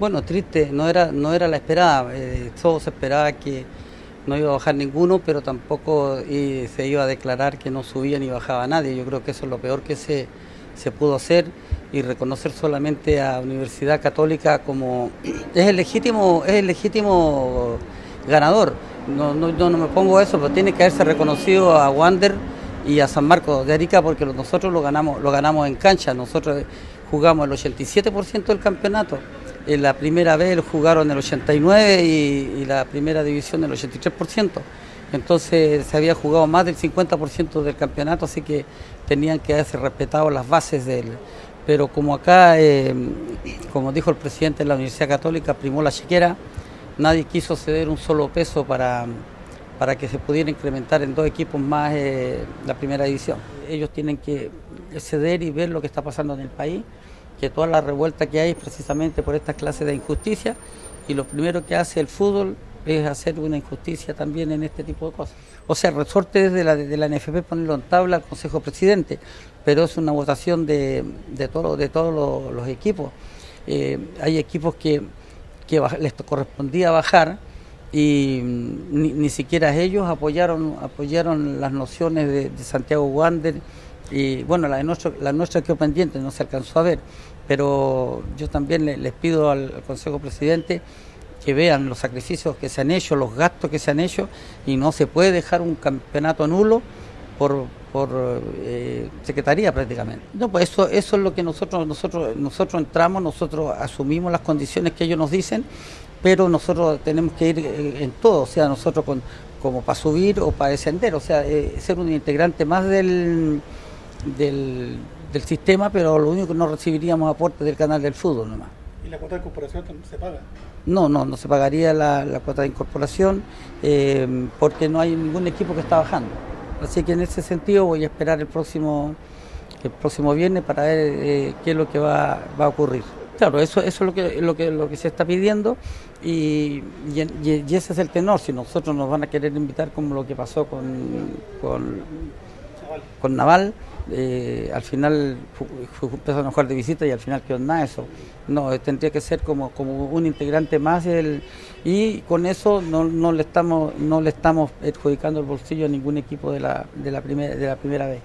Bueno, triste, no era, no era la esperada, eh, todo se esperaba que no iba a bajar ninguno, pero tampoco se iba a declarar que no subía ni bajaba nadie. Yo creo que eso es lo peor que se, se pudo hacer y reconocer solamente a Universidad Católica como es el legítimo, es el legítimo ganador. No, no, no, me pongo eso, pero tiene que haberse reconocido a Wander y a San Marcos de Arica porque nosotros lo ganamos, lo ganamos en cancha. Nosotros jugamos el 87% del campeonato. En la primera vez jugaron el 89% y, la primera división el 83%. Entonces se había jugado más del 50% del campeonato, así que tenían que haberse respetado las bases del... Pero como acá, eh, como dijo el presidente de la Universidad Católica, primó la chiquera, nadie quiso ceder un solo peso para, para que se pudiera incrementar en dos equipos más eh, la primera división. Ellos tienen que ceder y ver lo que está pasando en el país, que toda la revuelta que hay es precisamente por esta clase de injusticia y lo primero que hace el fútbol es hacer una injusticia también en este tipo de cosas. O sea, resorte desde la, de la NFP ponerlo en tabla al Consejo Presidente, pero es una votación de, de, todo, de todos los, equipos. Eh, hay equipos que, que les correspondía bajar y ni, siquiera ellos apoyaron apoyaron las nociones de, Santiago Wander y bueno, la, de nuestro, la nuestra quedó pendiente, no se alcanzó a ver, pero yo también les, pido al, Consejo Presidente que vean los sacrificios que se han hecho, los gastos que se han hecho y no se puede dejar un campeonato nulo por, por eh, secretaría prácticamente. No, pues eso, eso es lo que nosotros, nosotros, nosotros entramos, nosotros asumimos las condiciones que ellos nos dicen, pero nosotros tenemos que ir en todo, o sea, nosotros con, como para subir o para descender, o sea, eh, ser un integrante más del, del, sistema, pero lo único que no recibiríamos aporte del canal del fútbol nomás. ¿Y la cuota de incorporación se paga? No, no, no se pagaría la, cuota de incorporación eh, porque no hay ningún equipo que está bajando. Así que en ese sentido voy a esperar el próximo, el próximo viernes para ver eh, qué es lo que va, va a ocurrir. Claro, eso, eso es lo que, lo que, lo que se está pidiendo y, ese es el tenor. Si nosotros nos van a querer invitar como lo que pasó con, con, Naval, eh, al final empezaron a jugar de visita y al final quedó nada eso. No, tendría que ser como, como un integrante más el, y con eso no, no, le estamos, no le estamos adjudicando el bolsillo a ningún equipo de la, de la, primera, de la primera vez.